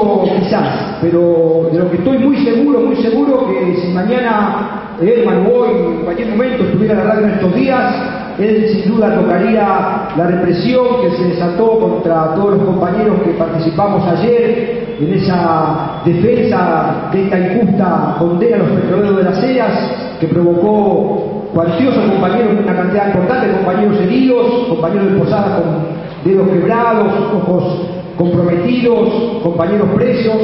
Quizás, pero de lo que estoy muy seguro, muy seguro, que si mañana Herman o hoy, en cualquier momento, estuviera la radio en estos días, él sin duda tocaría la represión que se desató contra todos los compañeros que participamos ayer en esa defensa de esta injusta condena a los petroleros de las eras que provocó cuantiosos compañeros, una cantidad importante de compañeros heridos, compañeros de posada con dedos quebrados, ojos comprometidos, compañeros presos,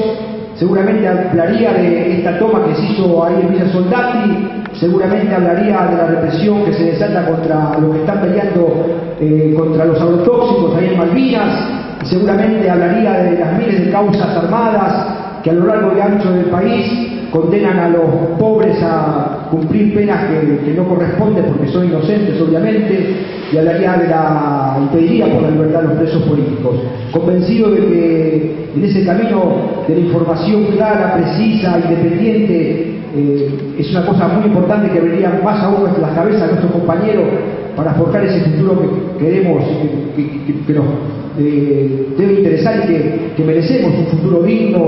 seguramente hablaría de esta toma que se hizo ahí en Villa Soldati, seguramente hablaría de la represión que se desata contra los que están peleando eh, contra los agrotóxicos ahí en Malvinas, seguramente hablaría de las miles de causas armadas que a lo largo y ancho del país condenan a los pobres a cumplir penas que no corresponden porque son inocentes obviamente y hablaría de la y pediría por la libertad de los presos políticos. Convencido de que en ese camino de la información clara, precisa, independiente eh, es una cosa muy importante que vería más aún las cabezas de nuestros compañeros para forjar ese futuro que queremos que, que- que nos eh, debe interesar y que, que merecemos un futuro digno,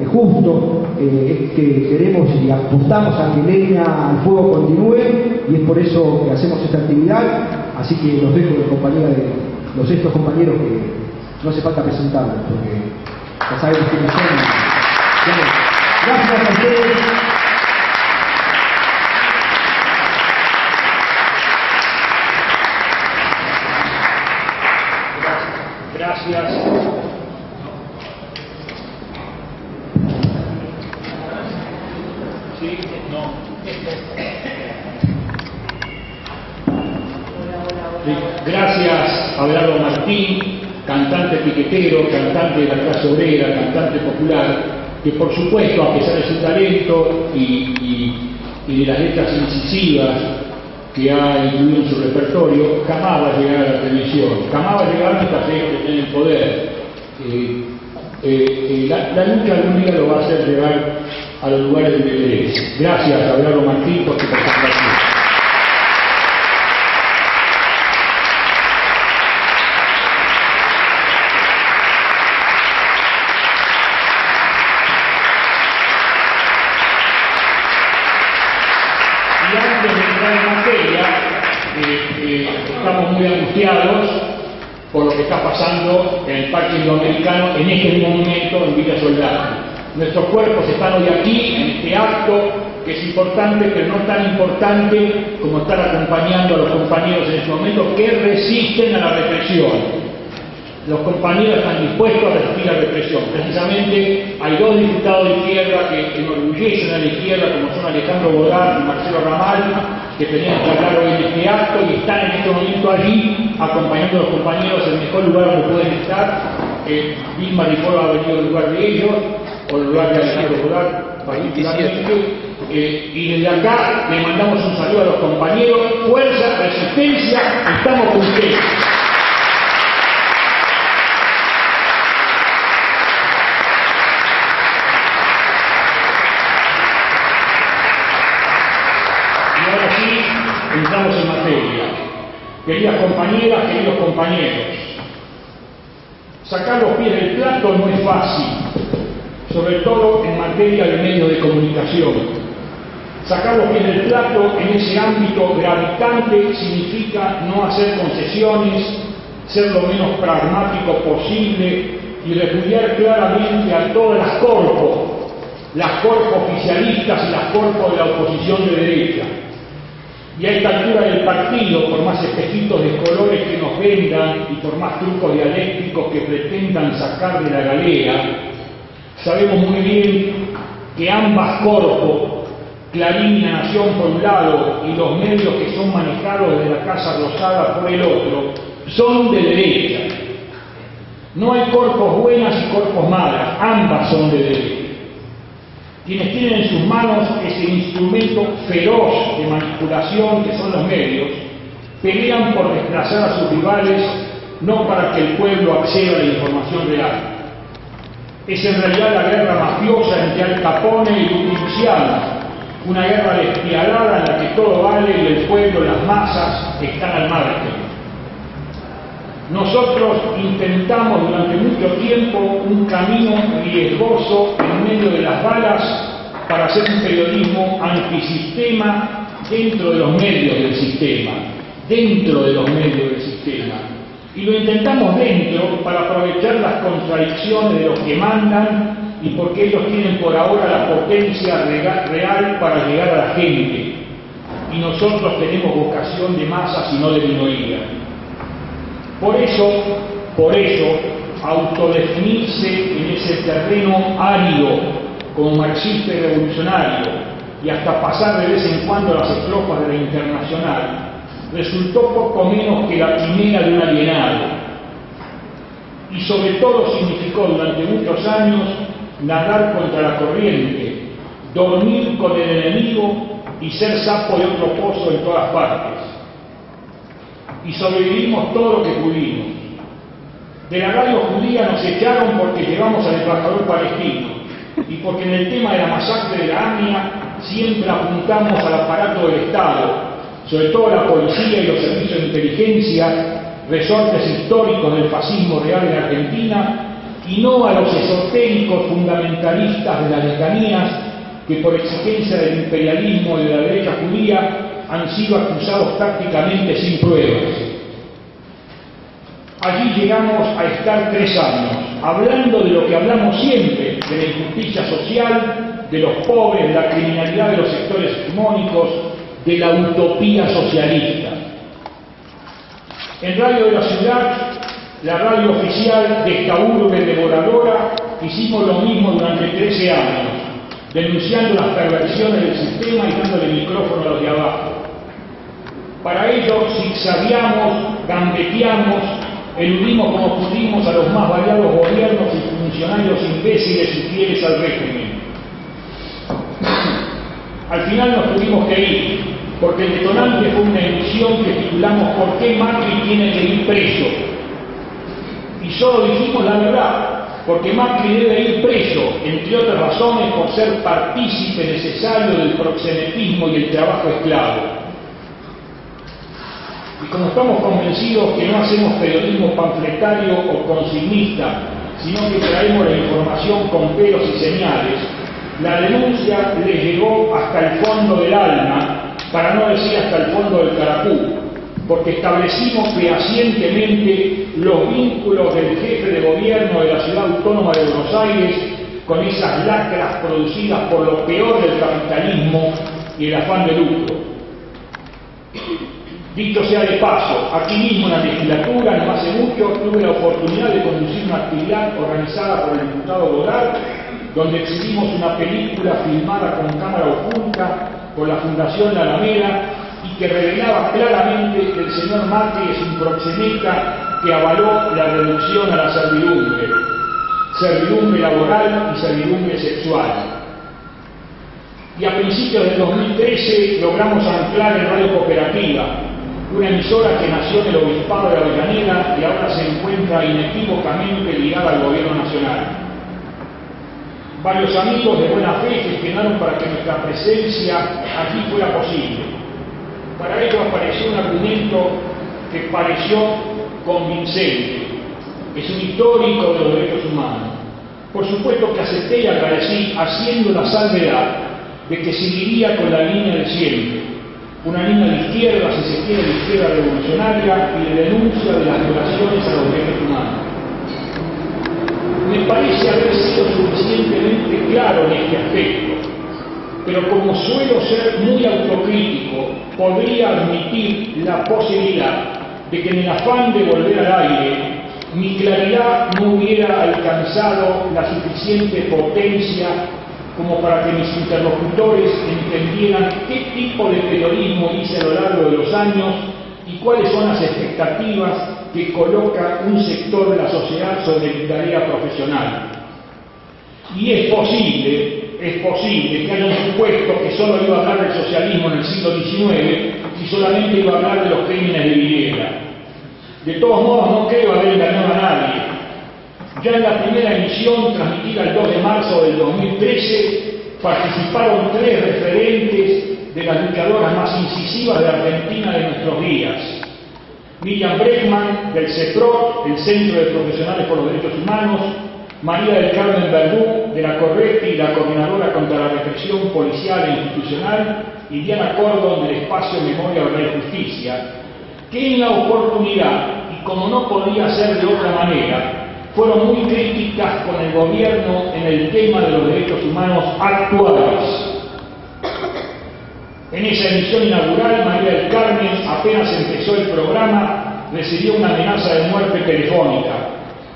eh, justo, eh, que queremos y apostamos a que leña al fuego continúe y es por eso que hacemos esta actividad. Así que los dejo de compañía de los estos compañeros que no hace falta presentarlos porque ya sabemos quiénes son. Gracias a ustedes. Gracias. Sí, no. Sí, Gracias a Abelardo Martín, cantante piquetero, cantante de la clase obrera, cantante popular, que por supuesto, a pesar de su talento y, y- y de las letras incisivas que ha incluido en su repertorio, jamás va a llegar a la televisión, jamás va a llegar mientras esté en el poder. Eh, eh, eh, la, la lucha algún día lo va a hacer llegar a los lugares donde merece. Gracias, Abelardo Martín, por su participación. Y antes de entrar en materia, eh, eh, estamos muy angustiados por lo que en el Parque Indoamericano en este momento en Villa Soldati. Nuestros cuerpos están hoy aquí, en este acto, que es importante, pero no tan importante como estar acompañando a los compañeros en este momento que resisten a la represión. Los compañeros están dispuestos a resistir la represión. Precisamente hay dos diputados de izquierda que enorgullecen a la izquierda, como son Alejandro Bodar y Marcelo Ramal, que tenían que hablar hoy en este acto y están en este momento allí acompañando a los compañeros en el mejor lugar donde pueden estar. Eh, Vilma Ripoll ha venido en lugar de ellos, o en lugar de Alejandro Bodar, particularmente. Eh, y desde acá le mandamos un saludo a los compañeros. Fuerza, resistencia, estamos con ustedes. Y ahora sí, entramos en materia. Queridas compañeras, queridos compañeros, Sacar los pies del plato no es fácil, sobre todo en materia de medios de comunicación. Sacar los pies del plato en ese ámbito gravitante significa no hacer concesiones, ser lo menos pragmático posible y repudiar claramente a todas las corpos, las corpos oficialistas y las corpos de la oposición de derecha. Y a esta altura del partido, por más espejitos de colores que nos vendan y por más trucos dialécticos que pretendan sacar de la galera, sabemos muy bien que ambas corpos, Clarín y la Nación por un lado y los medios que son manejados desde la Casa Rosada por el otro, son de derecha. No hay corpos buenas y corpos malas, ambas son de derecha quienes tienen en sus manos ese instrumento feroz de manipulación que son los medios, pelean por desplazar a sus rivales no para que el pueblo acceda a la información real. Es en realidad la guerra mafiosa entre Al Capone y Luciano, una guerra despiadada en la que todo vale y el pueblo, las masas, están al margen. Nosotros intentamos durante mucho tiempo un camino riesgoso en medio de las balas para hacer un periodismo antisistema dentro de los medios del sistema, dentro de los medios del sistema. Y lo intentamos dentro para aprovechar las contradicciones de los que mandan y porque ellos tienen por ahora la potencia real para llegar a la gente. Y nosotros tenemos vocación de masas y no de minoría. Por eso, por eso, autodefinirse en ese terreno árido como marxista y revolucionario y hasta pasar de vez en cuando las estrofas de la internacional resultó poco menos que la quimera de un alienado. Y sobre todo significó durante muchos años nadar contra la corriente, dormir con el enemigo y ser sapo de otro pozo en todas partes y sobrevivimos todo lo que pudimos. De la radio judía nos echaron porque llevamos al embajador palestino y porque en el tema de la masacre de la AMIA siempre apuntamos al aparato del Estado, sobre todo la policía y los servicios de inteligencia, resortes históricos del fascismo real en Argentina, y no a los esotéricos fundamentalistas de las lejanías que por exigencia del imperialismo y de la derecha judía han sido acusados prácticamente sin pruebas. Allí llegamos a estar tres años, hablando de lo que hablamos siempre, de la injusticia social, de los pobres, de la criminalidad de los sectores hegemónicos, de la utopía socialista. En Radio de la Ciudad, la radio oficial de esta urbe devoradora, hicimos lo mismo durante 13 años, denunciando las perversiones del sistema y dándole micrófono a los de abajo. Para ello zigzagueamos, gambeteamos, eludimos como pudimos a los más variados gobiernos y funcionarios imbéciles y fieles al régimen. Al final nos tuvimos que ir, porque el detonante fue una emisión que titulamos ¿Por qué Macri tiene que ir preso? Y solo dijimos la verdad, porque Macri debe ir preso, entre otras razones, por ser partícipe necesario del proxenetismo y el trabajo esclavo. Y como estamos convencidos que no hacemos periodismo panfletario o consignista, sino que traemos la información con pelos y señales, la denuncia le llegó hasta el fondo del alma, para no decir hasta el fondo del caracú, porque establecimos fehacientemente los vínculos del jefe de gobierno de la ciudad autónoma de Buenos Aires con esas lacras producidas por lo peor del capitalismo y el afán de lucro. Dicho sea de paso, aquí mismo en la legislatura, no hace mucho, tuve la oportunidad de conducir una actividad organizada por el diputado Godard, donde exhibimos una película filmada con cámara oculta por la Fundación La Alameda y que revelaba claramente que el señor Macri es un proxeneta que avaló la reducción a la servidumbre, servidumbre laboral y servidumbre sexual. Y a principios del 2013 logramos anclar en Radio Cooperativa, una emisora que nació en el Obispado de Avellaneda y ahora se encuentra inequívocamente ligada al Gobierno Nacional. Varios amigos de buena fe gestionaron para que nuestra presencia aquí fuera posible. Para ello apareció un argumento que pareció convincente. es un histórico de los derechos humanos. Por supuesto que acepté y agradecí haciendo la salvedad de que seguiría con la línea de siempre, una línea de izquierda, si se quiere, de izquierda revolucionaria y de denuncia de las violaciones a los derechos humanos. Me parece haber sido suficientemente claro en este aspecto, pero como suelo ser muy autocrítico, podría admitir la posibilidad de que en el afán de volver al aire, mi claridad no hubiera alcanzado la suficiente potencia como para que mis interlocutores entendieran qué tipo de periodismo hice a lo largo de los años y cuáles son las expectativas que coloca un sector de la sociedad sobre mi tarea profesional. Y es posible, es posible que hayan supuesto que solo iba a hablar del socialismo en el siglo XIX y solamente iba a hablar de los crímenes de Videla. De todos modos, no creo haber engañado a nadie. Ya en la primera emisión, transmitida el 2 de marzo del 2013, participaron tres referentes de las luchadoras más incisivas de Argentina de nuestros días. Miriam Bregman, del CEPROT, el Centro de Profesionales por los Derechos Humanos, María del Carmen Verdú, de la Correcti y la Coordinadora contra la Represión Policial e Institucional, y Diana Cordon, del Espacio Memoria, Verdad y Justicia, que en la oportunidad, y como no podía ser de otra manera, fueron muy críticas con el gobierno en el tema de los derechos humanos actuales. En esa emisión inaugural, María del Carmen, apenas empezó el programa, recibió una amenaza de muerte telefónica,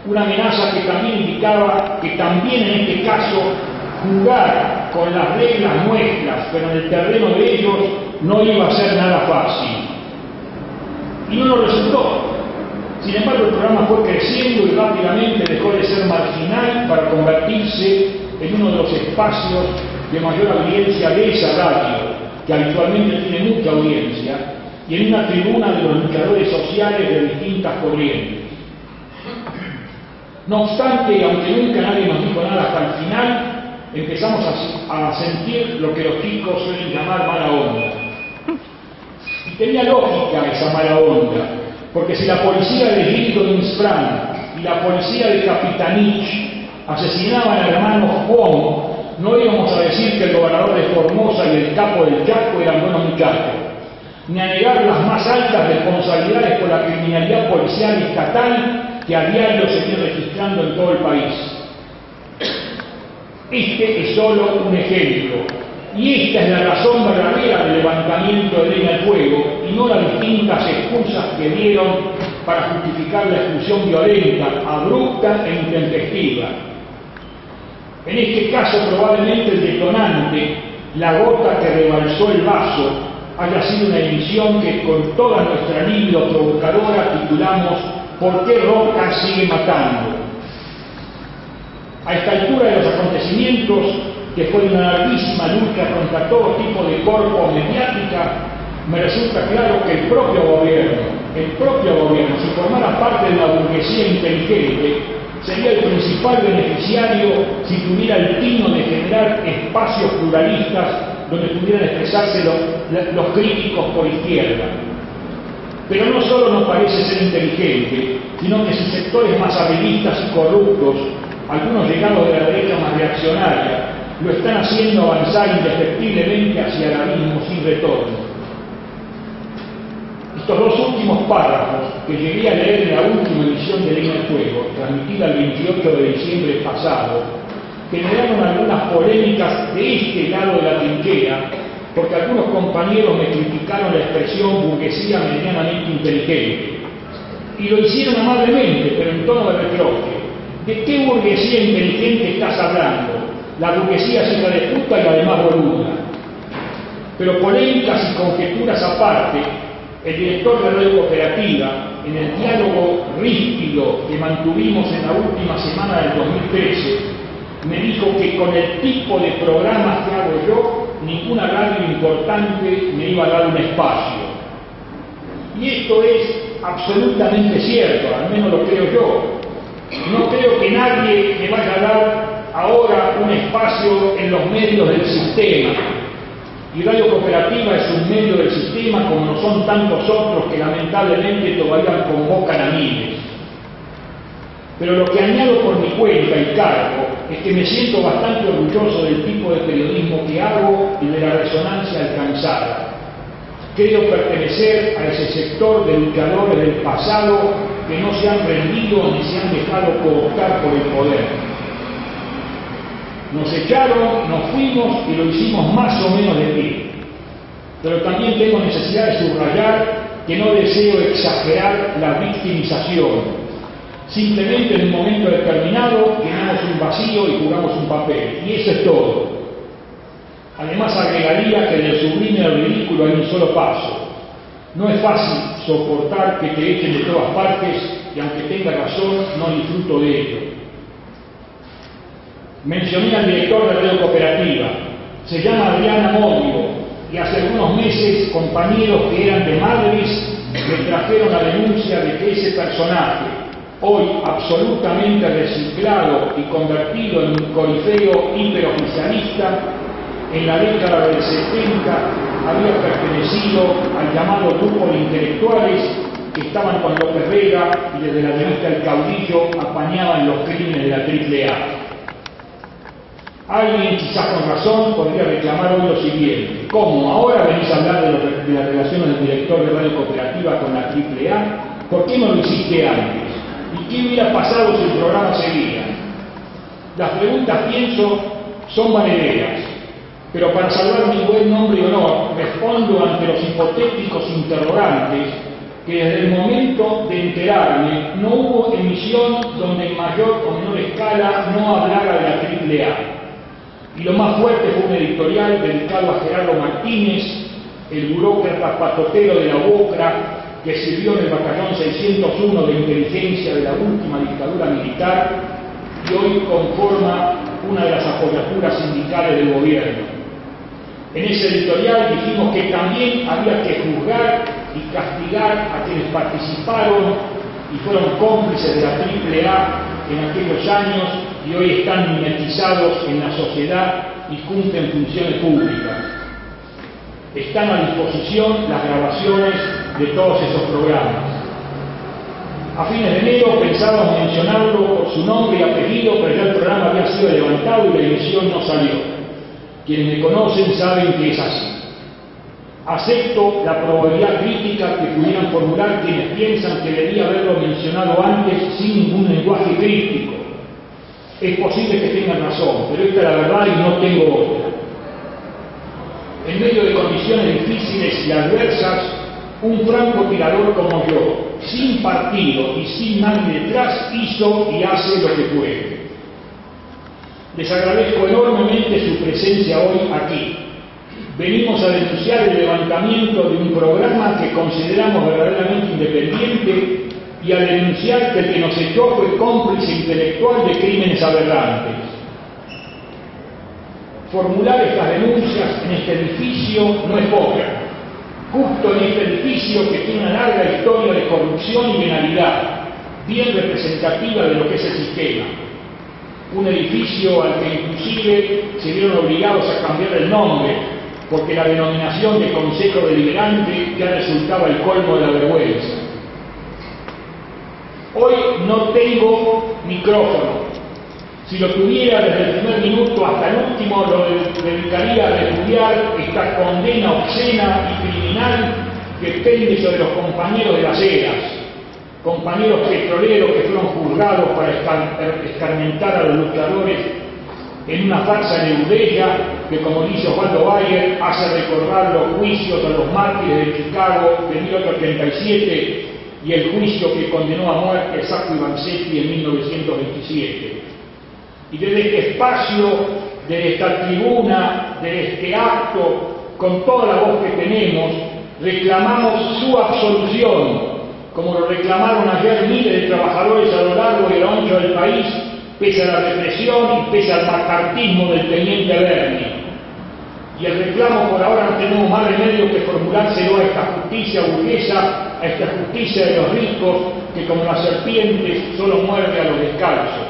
una amenaza que también indicaba que también en este caso jugar con las reglas nuestras, pero en el terreno de ellos, no iba a ser nada fácil. Y no lo resultó. Sin embargo, el programa fue creciendo y rápidamente dejó de ser marginal para convertirse en uno de los espacios de mayor audiencia de esa radio, que habitualmente tiene mucha audiencia, y en una tribuna de los luchadores sociales de distintas corrientes. No obstante, aunque nunca nadie nos dijo nada hasta el final, empezamos a, a sentir lo que los chicos suelen llamar mala onda. Y tenía lógica esa mala onda, porque si la policía de Gildo y la policía de Capitanich asesinaban al hermano Juan, no íbamos a decir que el gobernador de Formosa y el capo del Chaco eran buenos muchachos, ni a negar las más altas responsabilidades por la criminalidad policial y estatal que a diario se viene registrando en todo el país. Este es solo un ejemplo, y esta es la razón verdadera del levantamiento de leña al fuego y no las distintas excusas que dieron para justificar la expulsión violenta, abrupta e intempestiva. En este caso probablemente el detonante, la gota que rebalsó el vaso, haya sido una emisión que con toda nuestra libido provocadora titulamos ¿Por qué Roca sigue matando? A esta altura de los acontecimientos, que fue una larguísima lucha contra todo tipo de cuerpo mediática, me resulta claro que el propio gobierno, el propio gobierno, si formara parte de la burguesía inteligente, sería el principal beneficiario si tuviera el tino de generar espacios pluralistas donde pudieran expresarse los, los críticos por izquierda. Pero no solo nos parece ser inteligente, sino que sus sectores más habilistas y corruptos, algunos llegados de la derecha más reaccionaria, lo están haciendo avanzar indefectiblemente hacia el abismo sin retorno. Estos dos últimos párrafos que llegué a leer en la última edición de Línea del Fuego, transmitida el 28 de diciembre pasado, generaron algunas polémicas de este lado de la trinchera, porque algunos compañeros me criticaron la expresión burguesía medianamente inteligente. Y lo hicieron amablemente, pero en tono de reproche. ¿De qué burguesía inteligente estás hablando? La burguesía es hija de puta y además boluda. Pero polémicas y conjeturas aparte, el director de Radio Cooperativa, en el diálogo rígido que mantuvimos en la última semana del 2013, me dijo que con el tipo de programas que hago yo, ninguna radio importante me iba a dar un espacio. Y esto es absolutamente cierto, al menos lo creo yo. No creo que nadie me vaya a dar ahora un espacio en los medios del sistema. Y Radio Cooperativa es un medio del sistema como no son tantos otros que lamentablemente todavía convocan a miles. Pero lo que añado por mi cuenta y cargo es que me siento bastante orgulloso del tipo de periodismo que hago y de la resonancia alcanzada. Creo pertenecer a ese sector de luchadores del pasado que no se han rendido ni se han dejado cooptar por el poder. Nos echaron, nos fuimos y lo hicimos más o menos de pie. Pero también tengo necesidad de subrayar que no deseo exagerar la victimización. Simplemente en un momento determinado llenamos un vacío y jugamos un papel. Y eso es todo. Además agregaría que del sublime al ridículo hay un solo paso. No es fácil soportar que te echen de todas partes y aunque tenga razón no disfruto de ello. Mencioné al director de Radio Cooperativa. Se llama Adriana Módigo y hace algunos meses compañeros que eran de Madrid me trajeron la denuncia de que ese personaje, hoy absolutamente reciclado y convertido en un corifeo hiperoficialista, en la década del 70 había pertenecido al llamado grupo de intelectuales que estaban con López Vega y desde la revista El Caudillo apañaban los crímenes de la Triple A. Alguien, quizás con razón, podría reclamar hoy lo siguiente. ¿Cómo? ¿Ahora venís a hablar de, de las relaciones del director de Radio Cooperativa con la AAA? ¿Por qué no lo hiciste antes? ¿Y qué hubiera pasado si el programa seguía? Las preguntas, pienso, son valederas, pero para salvar mi buen nombre y honor, respondo ante los hipotéticos interrogantes que desde el momento de enterarme no hubo emisión donde en mayor o menor escala no hablara de la AAA. Y lo más fuerte fue un editorial dedicado a Gerardo Martínez, el burócrata patotero de la UOCRA, que sirvió en el batallón 601 de inteligencia de la última dictadura militar y hoy conforma una de las apoyaturas sindicales del gobierno. En ese editorial dijimos que también había que juzgar y castigar a quienes participaron y fueron cómplices de la AAA en aquellos años y hoy están mimetizados en la sociedad y cumplen funciones públicas. Están a disposición las grabaciones de todos esos programas. A fines de enero pensábamos mencionarlo por su nombre y apellido, pero ya el programa había sido levantado y la emisión no salió. Quienes me conocen saben que es así. Acepto la probabilidad crítica que pudieran formular quienes piensan que debía haberlo mencionado antes sin ningún lenguaje crítico. Es posible que tengan razón, pero esta es la verdad y no tengo otra. En medio de condiciones difíciles y adversas, un francotirador como yo, sin partido y sin nadie detrás, hizo y hace lo que puede. Les agradezco enormemente su presencia hoy aquí. Venimos a denunciar el levantamiento de un programa que consideramos verdaderamente independiente y a denunciar que el que nos echó fue cómplice intelectual de crímenes aberrantes. Formular estas denuncias en este edificio no es poca. Justo en este edificio que tiene una larga historia de corrupción y penalidad, bien representativa de lo que es el sistema un edificio al que inclusive se vieron obligados a cambiar el nombre, porque la denominación de Consejo Deliberante ya resultaba el colmo de la vergüenza. Hoy no tengo micrófono. Si lo tuviera desde el primer minuto hasta el último, lo dedicaría a repudiar esta condena obscena y criminal que pende sobre los compañeros de las eras compañeros petroleros que fueron juzgados para escarmentar a los luchadores en una farsa neudella que, como dice Osvaldo Bayer, hace recordar los juicios a los mártires de Chicago de 1837 y el juicio que condenó a muerte a Sacco Ivanzetti en 1927. Y desde este espacio, desde esta tribuna, desde este acto, con toda la voz que tenemos, reclamamos su absolución como lo reclamaron ayer miles de trabajadores a lo largo y ancho del país, pese a la represión y pese al macartismo del teniente Berni. Y el reclamo por ahora no tenemos más remedio que formulárselo a esta justicia burguesa, a esta justicia de los ricos, que como las serpientes solo muerde a los descalzos.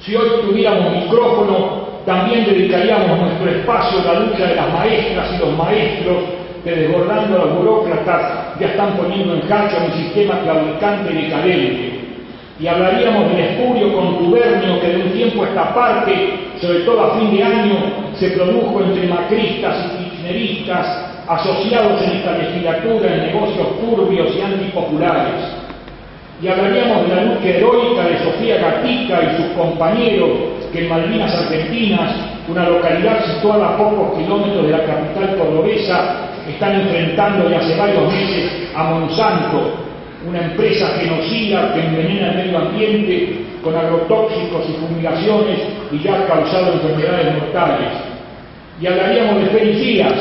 Si hoy tuviéramos micrófono, también dedicaríamos nuestro espacio a la lucha de las maestras y los maestros que desbordando a los burócratas ya están poniendo en jaque un sistema claudicante y decadente. Y hablaríamos del espurio contubernio que de un tiempo a esta parte, sobre todo a fin de año, se produjo entre macristas y kirchneristas asociados en esta legislatura en negocios turbios y antipopulares. Y hablaríamos de la lucha heroica de Sofía Gatica y sus compañeros que en Malvinas Argentinas, una localidad situada a pocos kilómetros de la capital cordobesa, están enfrentando ya hace varios meses a Monsanto, una empresa genocida que envenena el medio ambiente con agrotóxicos y fumigaciones y ya ha causado enfermedades mortales. Y hablaríamos de pericidas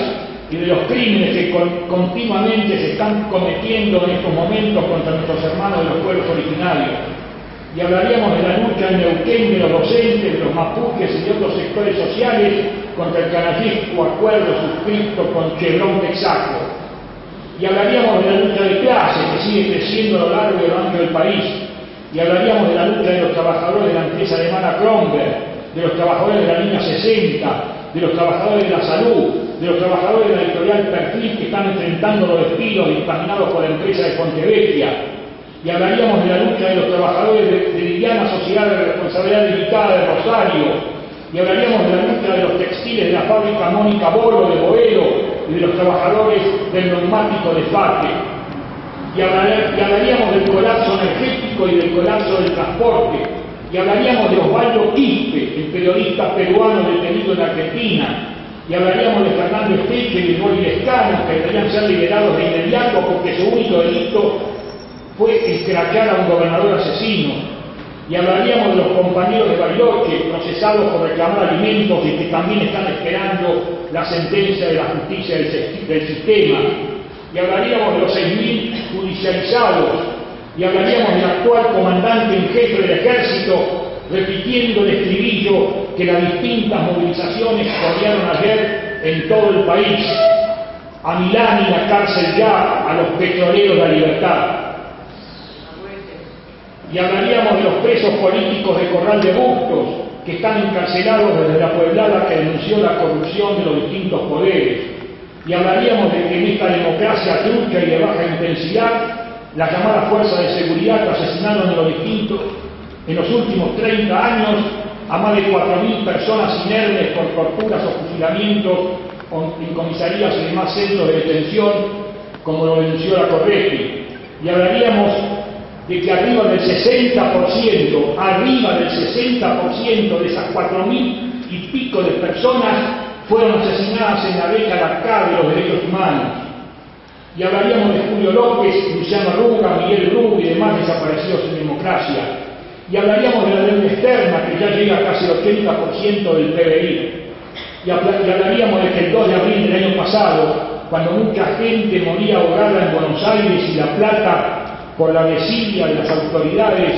y de los crímenes que continuamente se están cometiendo en estos momentos contra nuestros hermanos de los pueblos originarios. Y hablaríamos de la lucha en Neuquén de los docentes, de los mapuches y de otros sectores sociales contra el canallesco acuerdo suscrito con Chevron Texaco y hablaríamos de la lucha de clases que sigue creciendo a lo largo y a lo ancho del país, y hablaríamos de la lucha de los trabajadores de la empresa alemana Kronberg, de los trabajadores de la línea 60, de los trabajadores de la salud, de los trabajadores de la editorial Perfil que están enfrentando los despidos dictaminados por la empresa de Pontevecchia, y hablaríamos de la lucha de los trabajadores de, de Liliana Sociedad de Responsabilidad Limitada de Rosario, y hablaríamos de la lucha de los textiles de la fábrica Mónica Bolo de Boedo, y de los trabajadores del neumático de. Y, hablaríamos del colapso energético y del colapso del transporte. Y hablaríamos de Osvaldo Quispe, el periodista peruano detenido en Argentina. Y hablaríamos de Fernando Esteche y de Boris Lescano, que deberían ser liberados de inmediato porque su único delito fue escrachar a un gobernador asesino y hablaríamos de los compañeros de Bariloche procesados por reclamar alimentos y que también están esperando la sentencia de la justicia del, sistema. Y hablaríamos de los 6.000 judicializados. Y hablaríamos del actual comandante en jefe del ejército repitiendo el estribillo que las distintas movilizaciones corrieron ayer en todo el país. A Milán y la cárcel ya, a los petroleros de la libertad y hablaríamos de los presos políticos de Corral de Bustos, que están encarcelados desde la pueblada que denunció la corrupción de los distintos poderes. Y hablaríamos de que en esta democracia trucha y de baja intensidad, la llamada fuerza de seguridad asesinaron en los distintos, en los últimos 30 años, a más de 4.000 personas inermes por torturas o fusilamientos en comisarías y demás centros de detención, como lo denunció la Correpi. Y hablaríamos de que arriba del 60%, arriba del 60% de esas cuatro mil y pico de personas fueron asesinadas en la década de los derechos humanos. Y hablaríamos de Julio López, Luciano Arruga, Miguel Rubio y demás desaparecidos en democracia. Y hablaríamos de la deuda externa, que ya llega a casi el 80% del PBI. Y hablaríamos de que el 2 de abril del año pasado, cuando mucha gente moría ahogada en Buenos Aires y La Plata por la desidia de las autoridades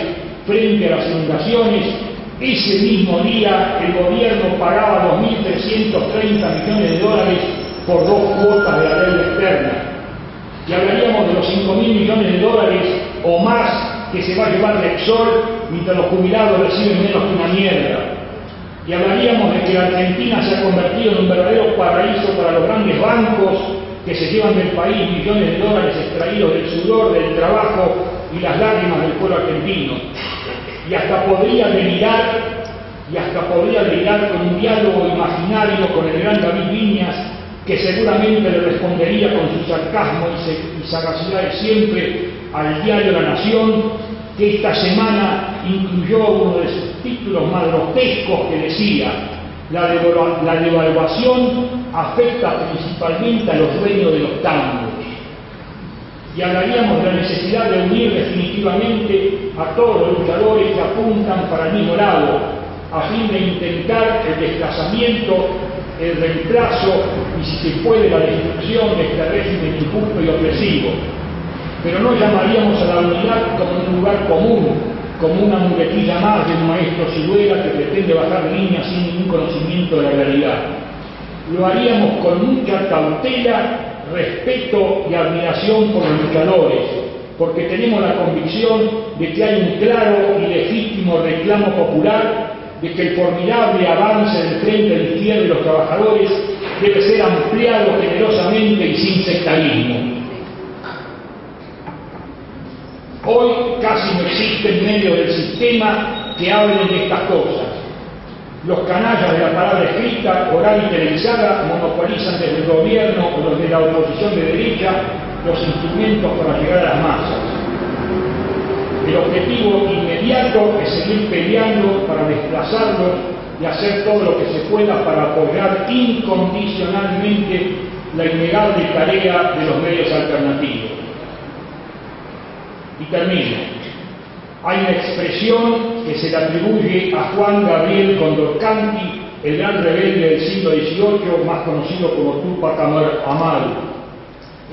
frente a las inundaciones, ese mismo día el gobierno pagaba 2.330 millones de dólares por dos cuotas de la deuda externa. Y hablaríamos de los 5.000 millones de dólares o más que se va a llevar Rexol mientras los jubilados reciben menos que una mierda. Y hablaríamos de que la Argentina se ha convertido en un verdadero paraíso para los grandes bancos que se llevan del país millones de dólares extraídos del sudor, del trabajo y las lágrimas del pueblo argentino. Y hasta podría delirar, y hasta podría delirar con un diálogo imaginario con el gran David Viñas, que seguramente le respondería con su sarcasmo y sagacidad de siempre al diario La Nación, que esta semana incluyó uno de sus títulos más grotescos que decía, la, devaluación afecta principalmente a los dueños de los tangos. Y hablaríamos de la necesidad de unir definitivamente a todos los luchadores que apuntan para el mismo lado, a fin de intentar el desplazamiento, el reemplazo y, si se puede, la destrucción de este régimen injusto y opresivo. Pero no llamaríamos a la unidad como un lugar común, como una muletilla más de un maestro ciruela que pretende bajar líneas sin ningún conocimiento de la realidad. Lo haríamos con mucha cautela, respeto y admiración por los luchadores, porque tenemos la convicción de que hay un claro y legítimo reclamo popular de que el formidable avance del frente de la izquierda de los trabajadores debe ser ampliado generosamente y sin sectarismo. Hoy casi no existe en medio del sistema que hablen de estas cosas. Los canallas de la palabra escrita, oral y televisada monopolizan desde el gobierno o los de la oposición de derecha los instrumentos para llegar a las masas. El objetivo inmediato es seguir peleando para desplazarlos y hacer todo lo que se pueda para apoyar incondicionalmente la innegable tarea de los medios alternativos. Y termino. Hay una expresión que se le atribuye a Juan Gabriel Condorcanti, el gran rebelde del siglo XVIII, más conocido como Tupac Amaru.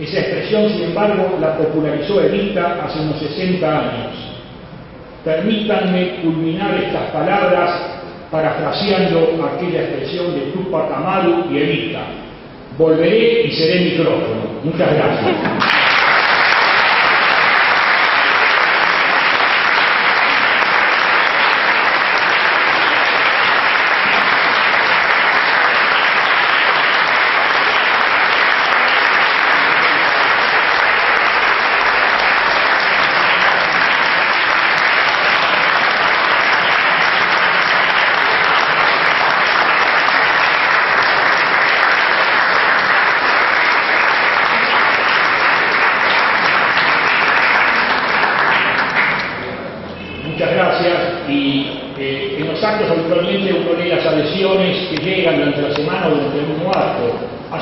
Esa expresión, sin embargo, la popularizó Evita hace unos 60 años. Permítanme culminar estas palabras parafraseando aquella expresión de Tupac Amaru y Evita. Volveré y seré micrófono. Muchas gracias.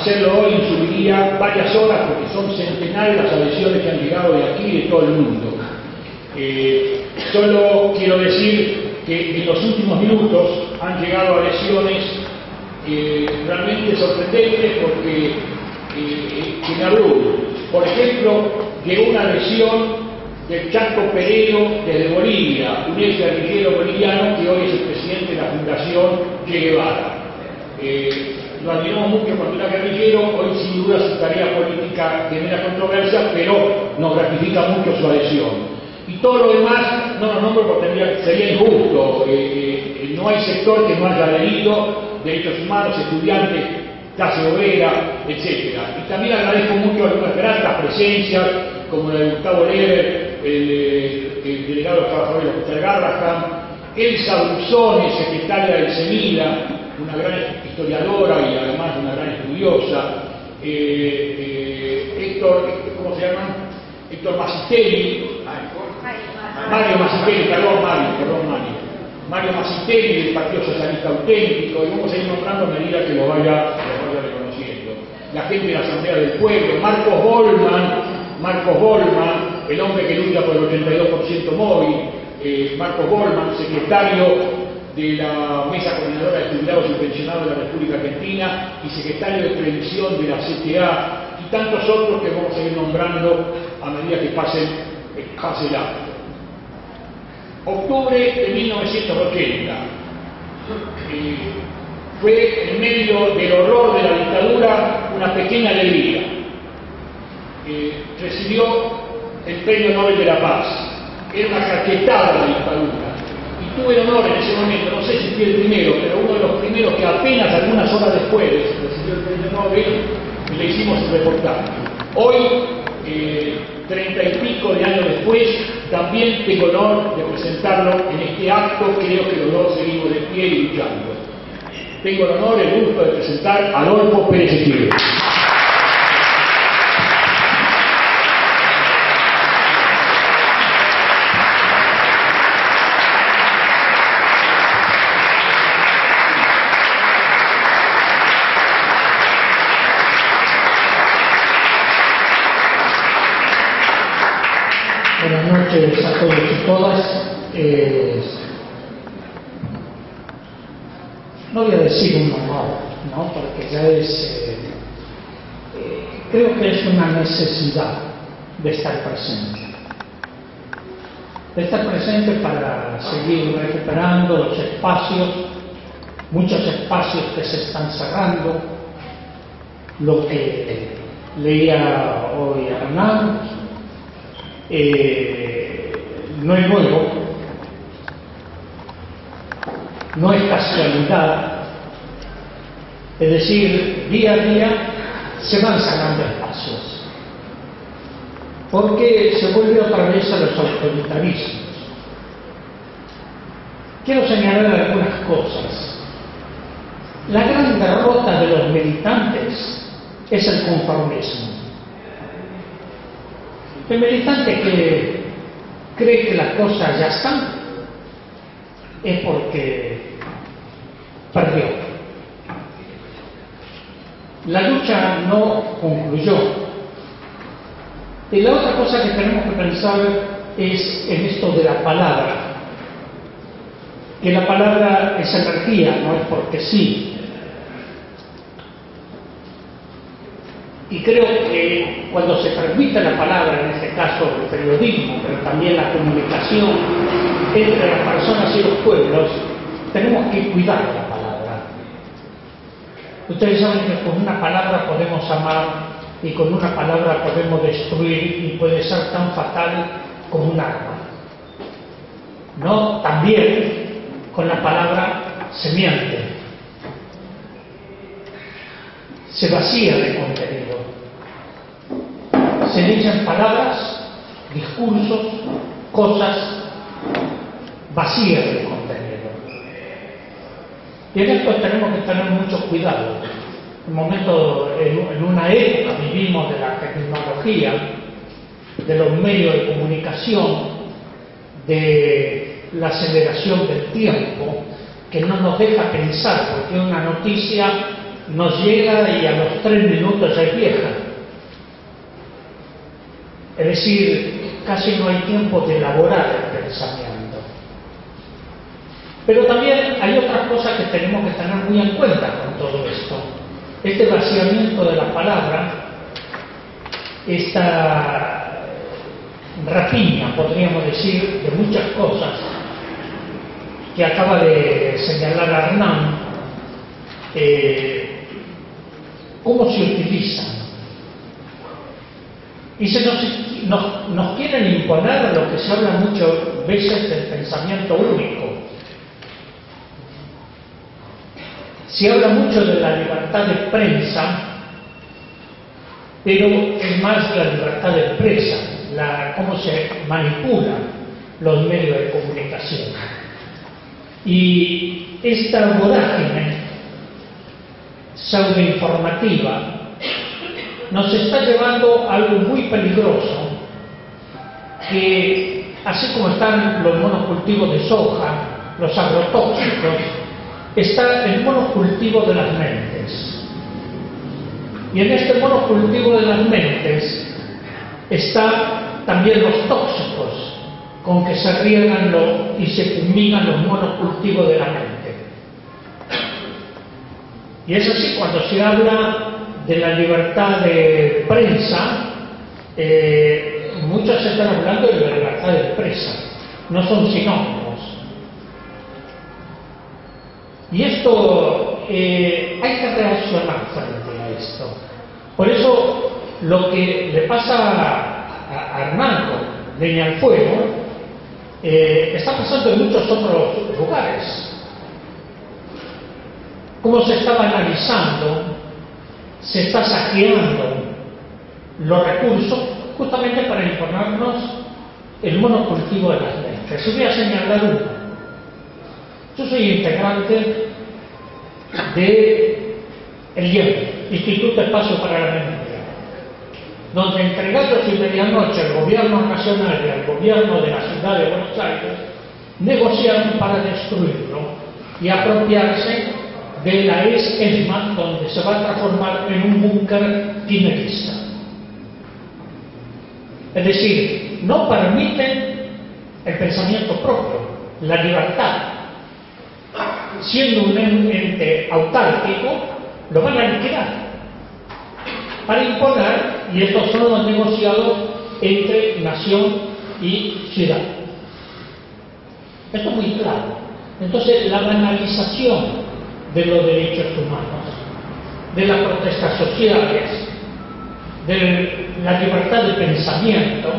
hacerlo hoy subiría varias horas porque son centenares las adhesiones que han de de todo el mundo. Eh, solo quiero decir que en los últimos minutos han llegado adhesiones eh, realmente sorprendentes porque eh, en por ejemplo, llegó una adhesión del Chaco Pereiro desde Bolivia, un ex guerrillero boliviano que hoy es el presidente de la Fundación Che Guevara. Eh, lo admiramos mucho cuando era guerrillero, hoy sin duda su tarea política genera controversia, pero nos gratifica mucho su adhesión. Y todo lo demás no lo nombro porque sería injusto. Eh, eh, no hay sector que no haya adherido, derechos humanos, estudiantes, clase obrera, etc. Y también agradezco mucho algunas gratas presencias, como la de Gustavo Leber, el, delegado de los trabajadores de Garraham, Elsa Brusone, secretaria del CEMIDA, una gran historiadora y además una gran estudiosa, eh, eh, Héctor, ¿cómo se llama? Héctor Masitelli, Mario Masitelli, perdón Mario, perdón Mario, Mario Masitelli del Partido Socialista Auténtico, y vamos a ir nombrando a medida que lo vaya, reconociendo. La gente de la Asamblea del Pueblo, Marcos Bolman, Marcos Bolman, el hombre que lucha por el 82% móvil, eh, Marcos Bolman, secretario de la Mesa Coordinadora de Jubilados y Pensionados de la República Argentina y secretario de Previsión de la CTA y tantos otros que vamos a ir nombrando a medida que pasen, pase el acto. Octubre de 1980 eh, fue en medio del horror de la dictadura una pequeña alegría. Eh, recibió el Premio Nobel de la Paz. Era una caquetada la dictadura tuve el honor en ese momento, no sé si fui el primero, pero uno de los primeros que apenas algunas horas después recibió el premio Nobel, le hicimos el reportaje. Hoy, eh, treinta y pico de años después, también tengo el honor de presentarlo en este acto, creo que los dos seguimos de pie y luchando. Tengo el honor, y el gusto de presentar a Adolfo Pérez a todos y todas. Eh, decir un honor, ¿no? porque ya es, eh, eh, creo que es una necesidad de estar presente. De estar presente para seguir recuperando los espacios, muchos espacios que se están cerrando, lo que leía hoy a Hernán, no es nuevo, no es casualidad, es decir, día a día se van sacando espacios. porque se vuelve otra vez a los autoritarismos. Quiero señalar algunas cosas. La gran derrota de los militantes es el conformismo. El militante que cree que las cosas ya están es porque perdió. La lucha no concluyó. Y la otra cosa que tenemos que pensar es en esto de la palabra. Que la palabra es energía, no es porque sí. Y creo que cuando se permite la palabra, en este caso el periodismo, pero también la comunicación entre las personas y los pueblos, tenemos que cuidar la palabra. Ustedes saben que con una palabra podemos amar y con una palabra podemos destruir y puede ser tan fatal como un arma. No, también con la palabra se miente, se vacía de contenido. Se dicen palabras, discursos, cosas vacías de contenido. Y en esto tenemos que tener mucho cuidado. En, momento, en una época vivimos de la tecnología, de los medios de comunicación, de la aceleración del tiempo, que no nos deja pensar, porque una noticia nos llega y a los tres minutos ya es vieja. Es decir, casi no hay tiempo de elaborar el pensamiento. Pero también hay otras cosas que tenemos que tener muy en cuenta con todo esto. Este vaciamiento de la palabra, esta rapiña, podríamos decir, de muchas cosas que acaba de señalar Hernán, eh, cómo se utilizan. Y se nos, nos, quieren imponer lo que se habla muchas veces del pensamiento único. Se habla mucho de la libertad de prensa, pero es más la libertad de empresa, la, cómo se manipulan los medios de comunicación. Y esta vorágine pseudoinformativa nos está llevando a algo muy peligroso, que así como están los monocultivos de soja, los agrotóxicos, está el monocultivo de las mentes. Y en este monocultivo de las mentes está también los tóxicos con que se riegan y se fumigan los monocultivos de la mente. Y es así, cuando se habla de la libertad de prensa, eh, muchos están hablando de la libertad de prensa, no son sinónimos. Y esto eh, hay que reaccionar frente a esto. Por eso lo que le pasa a, a Leña al Fuego, eh, está pasando en muchos otros lugares cómo se está banalizando, se está saqueando los recursos justamente para informarnos el monocultivo de las mentes. Yo voy a señalar uno. Yo soy integrante de el IEM, Instituto Espacio para la Memoria, donde entre gatos y medianoche el gobierno nacional y el gobierno de la ciudad de Buenos Aires negociaron para destruirlo y apropiarse de la ex ESMA, donde se va a transformar en un búnker tinerista. Es decir, no permiten el pensamiento propio, la libertad. Siendo un ente autárquico, lo van a liquidar para imponer, y estos son los negociados entre nación y ciudad. Esto es muy claro. Entonces, la banalización de los derechos humanos, de las protestas sociales, de la libertad de pensamiento,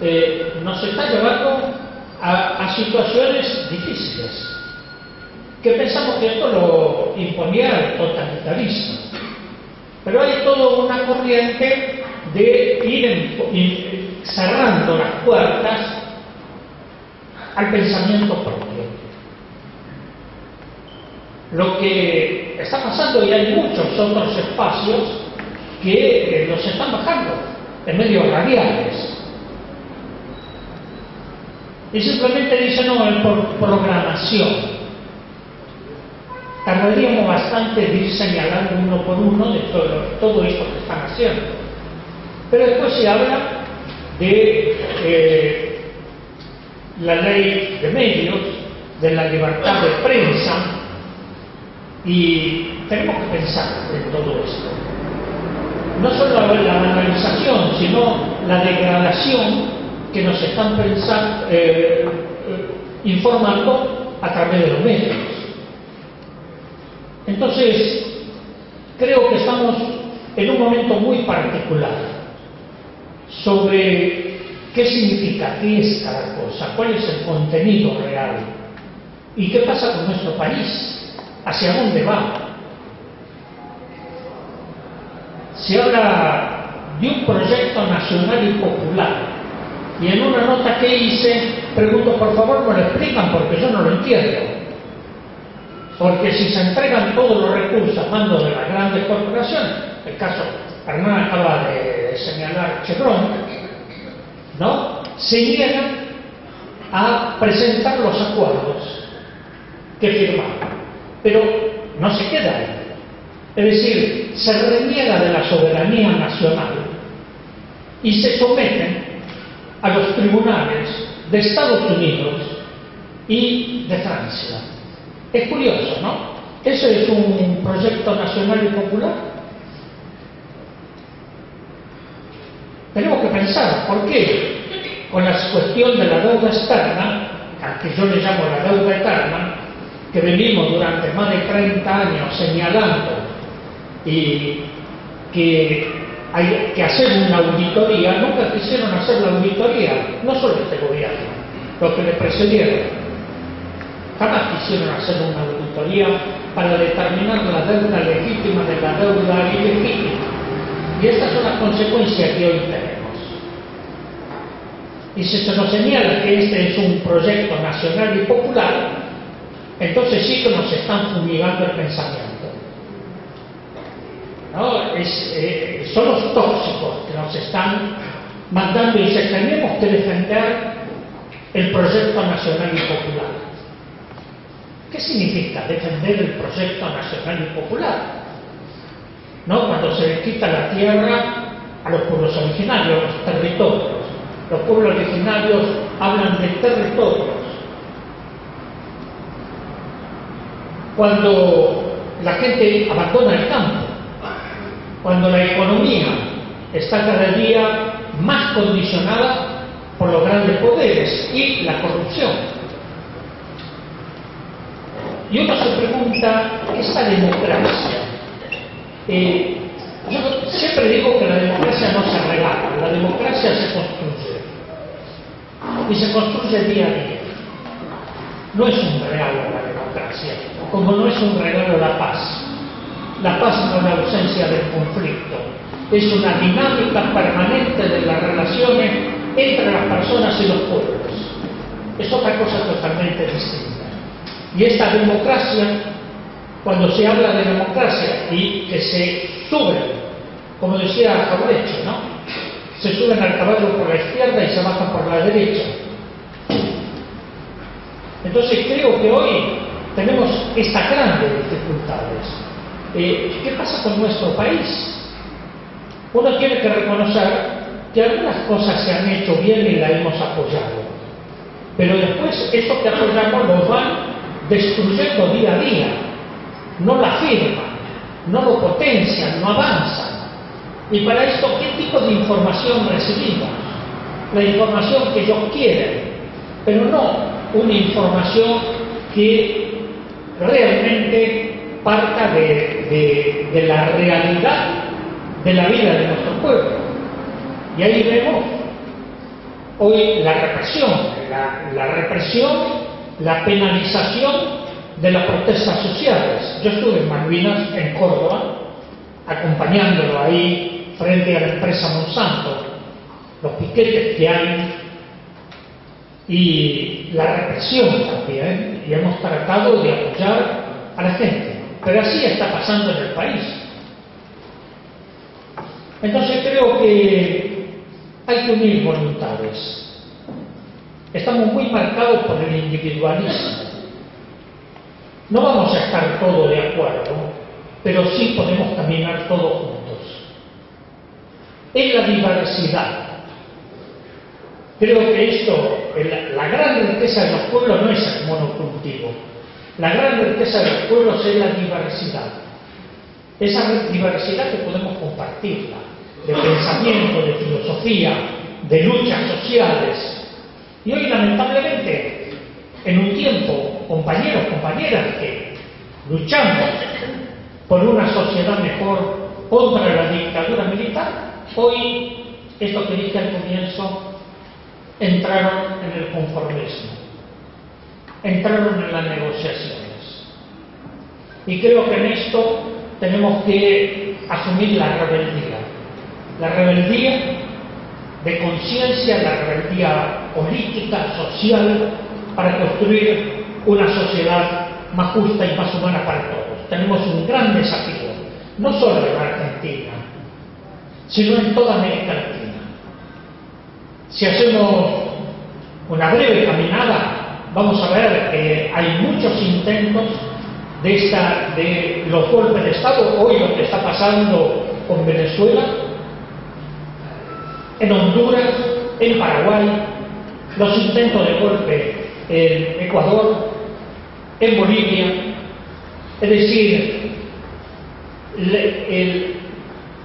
eh, nos está llevando a, situaciones difíciles. Que pensamos que esto lo imponía el totalitarismo. Pero hay toda una corriente de ir cerrando las puertas al pensamiento propio. Lo que está pasando, y hay muchos otros espacios que eh, los están bajando en medios radiales. Y simplemente dicen, no, es por programación. Tardaríamos bastante de ir señalando uno por uno de todo, todo esto que están haciendo. Pero después se habla de eh, la ley de medios, de la libertad de prensa, y tenemos que pensar en todo esto. No solo la banalización, sino la degradación que nos están pensando, eh, eh, informando a través de los medios. Entonces, creo que estamos en un momento muy particular sobre qué significa, qué es cada cosa, cuál es el contenido real y qué pasa con nuestro país, hacia dónde va. Se habla de un proyecto nacional y popular y en una nota que hice pregunto por favor me lo explican porque yo no lo entiendo. Porque si se entregan todos los recursos a mando de las grandes corporaciones, el caso Hernán acaba de señalar Chevron, ¿no? Se niegan a presentar los acuerdos que firmaron. Pero no se queda ahí. Es decir, se reniega de la soberanía nacional y se someten a los tribunales de Estados Unidos y de Francia. Es curioso, ¿no? ¿Eso es un proyecto nacional y popular? Tenemos que pensar, ¿por qué? Con la cuestión de la deuda externa, a que yo le llamo la deuda eterna, que venimos durante más de 30 años señalando y que hay que hacer una auditoría, nunca quisieron hacer la auditoría, no solo este gobierno, los que le precedieron Jamás quisieron hacer una auditoría para determinar la deuda legítima de la deuda ilegítima. Y estas son las consecuencias que hoy tenemos. Y si se nos señala que este es un proyecto nacional y popular, entonces sí que nos están fumigando el pensamiento. Eh, son los tóxicos que nos están mandando y dicen tenemos que defender el proyecto nacional y popular. ¿Qué significa defender el proyecto nacional y popular? ¿No? Cuando se les quita la tierra a los pueblos originarios, los territorios. Los pueblos originarios hablan de territorios. Cuando la gente abandona el campo, cuando la economía está cada día más condicionada por los grandes poderes y la corrupción. Y uno se pregunta, ¿esta democracia? Eh, yo siempre digo que la democracia no se regala, la democracia se construye. Y se construye día a día. No es un regalo la democracia, como no es un regalo la paz. La paz no es la ausencia del conflicto, es una dinámica permanente de las relaciones entre las personas y los pueblos. Es otra cosa totalmente distinta. Y esta democracia, cuando se habla de democracia y que se suben, como decía Jaurecho, ¿no? Se suben al caballo por la izquierda y se bajan por la derecha. Entonces creo que hoy tenemos estas grandes dificultades. Eh, ¿Qué pasa con nuestro país? Uno tiene que reconocer que algunas cosas se han hecho bien y las hemos apoyado. Pero después, esto que apoyamos los van destruyendo día a día, no la firman, no lo potencian, no avanzan. Y para esto, ¿qué tipo de información recibimos? La información que ellos quieren, pero no una información que realmente parta de, la realidad de la vida de nuestro pueblo. Y ahí vemos hoy la represión, la represión la penalización de las protestas sociales. Yo estuve en Malvinas, en Córdoba, acompañándolo ahí frente a la empresa Monsanto, los piquetes que hay y la represión también, y hemos tratado de apoyar a la gente. Pero así está pasando en el país. Entonces creo que hay que unir voluntades. Estamos muy marcados por el individualismo. No vamos a estar todos de acuerdo, pero sí podemos caminar todos juntos. Es la diversidad. Creo que esto, la gran riqueza de los pueblos no es el monocultivo. La gran riqueza de los pueblos es la diversidad. Esa diversidad que podemos compartirla, de pensamiento, de filosofía, de luchas sociales. Y hoy, lamentablemente, en un tiempo, compañeros, compañeras, que luchamos por una sociedad mejor contra la dictadura militar, hoy, esto que dije al comienzo, entraron en el conformismo, entraron en las negociaciones. Y creo que en esto tenemos que asumir la rebeldía, la rebeldía de conciencia, la rebeldía política, social, para construir una sociedad más justa y más humana para todos. Tenemos un gran desafío, no solo en Argentina, sino en toda América Latina. Si hacemos una breve caminada, vamos a ver que hay muchos intentos de, esta, de los golpes de Estado, hoy lo que está pasando con Venezuela, en Honduras, en Paraguay, los intentos de golpe en Ecuador, en Bolivia, es decir,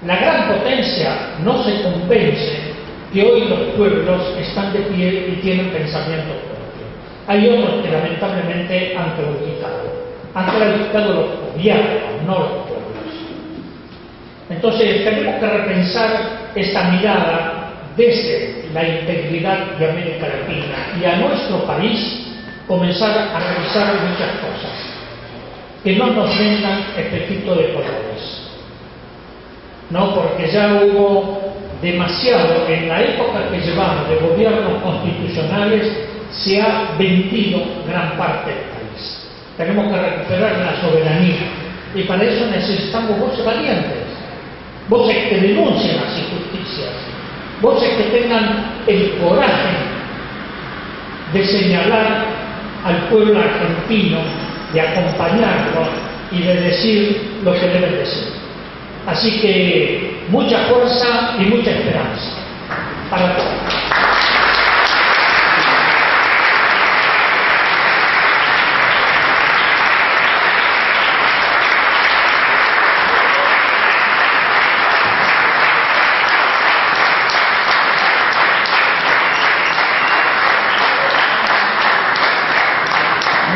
la gran potencia no se compense que hoy los pueblos están de pie y tienen pensamiento propio. Hay otros que lamentablemente han claudicado. Han claudicado los gobiernos, no los pueblos. Entonces tenemos que repensar esta mirada desde la integridad de América Latina y a nuestro país comenzar a revisar muchas cosas. Que no nos vengan espejitos de colores. No, porque ya hubo demasiado en la época que llevamos de gobiernos constitucionales se ha vendido gran parte del país. Tenemos que recuperar la soberanía y para eso necesitamos voces valientes, voces que denuncien las voces que tengan el coraje de señalar al pueblo argentino, de acompañarlo y de decir lo que debe decir. Así que mucha fuerza y mucha esperanza para todos.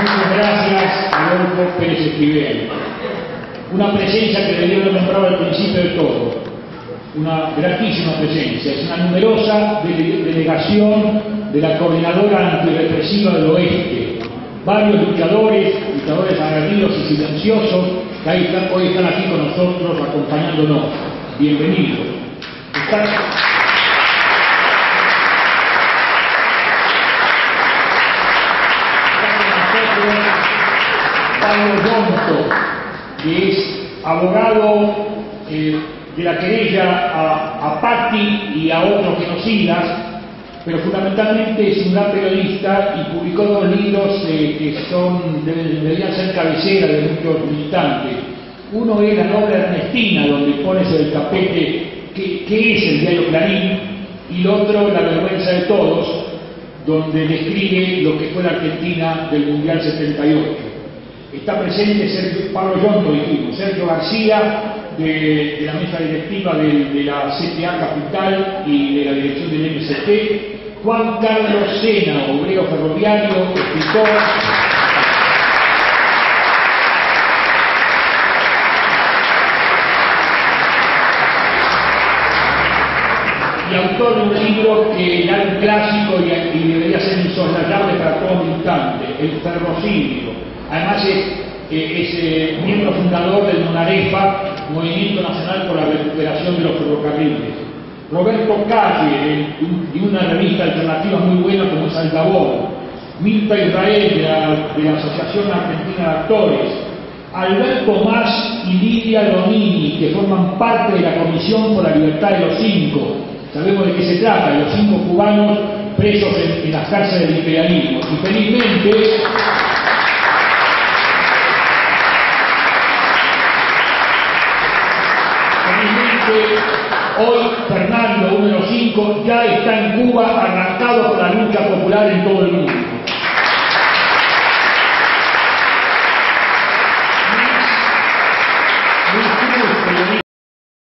Muchas gracias, Adolfo Pérez Esquivel una presencia que debió haber nombrado al principio de todo, una gratísima presencia, es una numerosa delegación de la Coordinadora Antirrepresiva del Oeste, varios luchadores, luchadores aguerridos y silenciosos, que hoy están aquí con nosotros acompañándonos. Bienvenidos. Pablo que es abogado eh, de la querella a, a Patti y a otros genocidas, pero fundamentalmente es un gran periodista y publicó dos libros eh, que son, deberían ser cabecera de muchos militantes. Uno es La Noble Ernestina, donde pone sobre el tapete qué, es el diario Clarín, y el otro La Vergüenza de Todos, donde describe lo que fue la Argentina del Mundial 78 está presente Sergio, Pablo Yonto, dijimos, Sergio García, de, la mesa directiva de, la CTA Capital y de la dirección del MST, Juan Carlos Sena, obrero ferroviario, escritor, y autor de un libro que era un clásico y, debería ser insoslayable para todo instante, El ferrocidio Además es es eh, miembro fundador del MONAREFA, Movimiento Nacional por la Recuperación de los Ferrocarriles. Roberto Calle, de una revista alternativa muy buena como es Altavoz. Milta Israel, de la, de la Asociación Argentina de Actores. Alberto Más y Lidia Donini, que forman parte de la Comisión por la Libertad de los Cinco. Sabemos de qué se trata, los cinco cubanos presos en, en las cárceles del imperialismo. Y felizmente Hoy Fernando, los cinco, ya está en Cuba arrancado por la lucha popular en todo